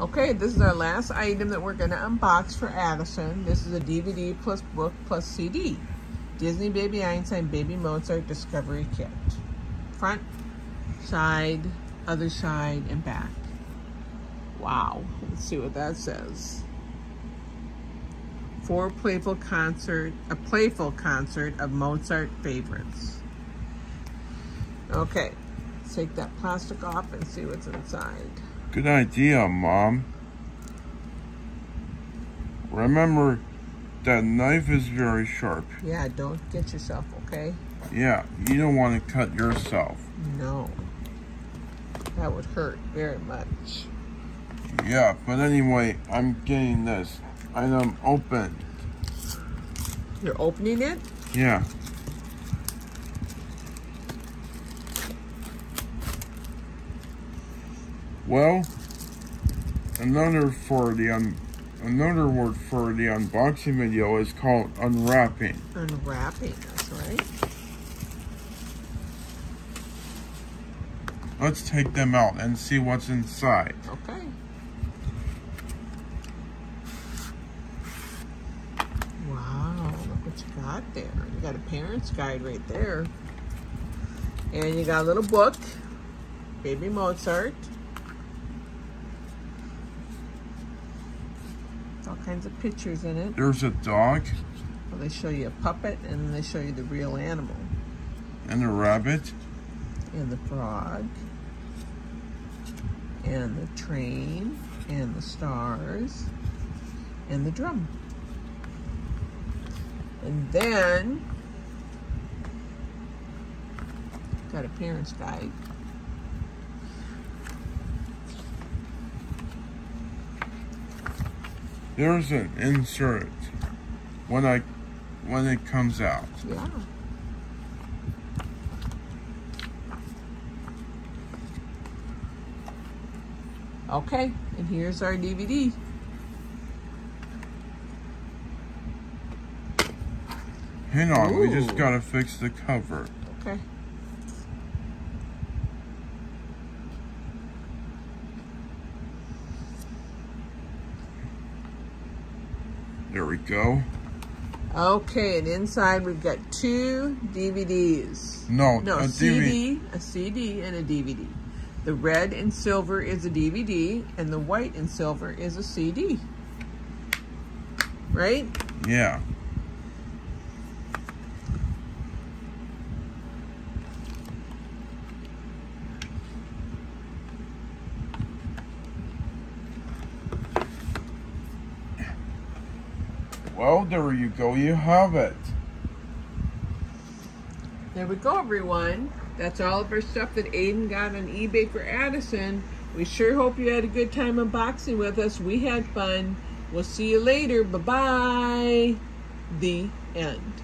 Okay, this is our last item that we're going to unbox for Addison. This is a DVD plus book plus CD. Disney Baby Einstein Baby Mozart Discovery Kit. Front, side, other side, and back. Wow, let's see what that says. For playful concert, a playful concert of Mozart favorites. Okay, let's take that plastic off and see what's inside. Good idea, Mom. Remember, that knife is very sharp. Yeah, don't get yourself, okay? Yeah, you don't want to cut yourself. No. That would hurt very much. Yeah, but anyway, I'm getting this And I'm open. You're opening it? Yeah. Well, another for the un another word for the unboxing video is called unwrapping. Unwrapping, that's right. Let's take them out and see what's inside. Okay. Wow, look what you got there. You got a parent's guide right there. And you got a little book, Baby Mozart. Kinds of pictures in it. There's a dog. Well, they show you a puppet and then they show you the real animal. And a rabbit. And the frog. And the train. And the stars. And the drum. And then got a parent's guide. There's an insert when I when it comes out. Yeah. Okay, and here's our DVD. Hang on, we just gotta fix the cover. Okay. There we go. Okay, and inside we've got two DVDs. No, No, a a DVD. CD, a CD, and a DVD. The red and silver is a DVD, and the white and silver is a CD. Right? Yeah. Well, there you go. You have it. There we go, everyone. That's all of our stuff that Aiden got on eBay for Addison. We sure hope you had a good time unboxing with us. We had fun. We'll see you later. Bye-bye. The end.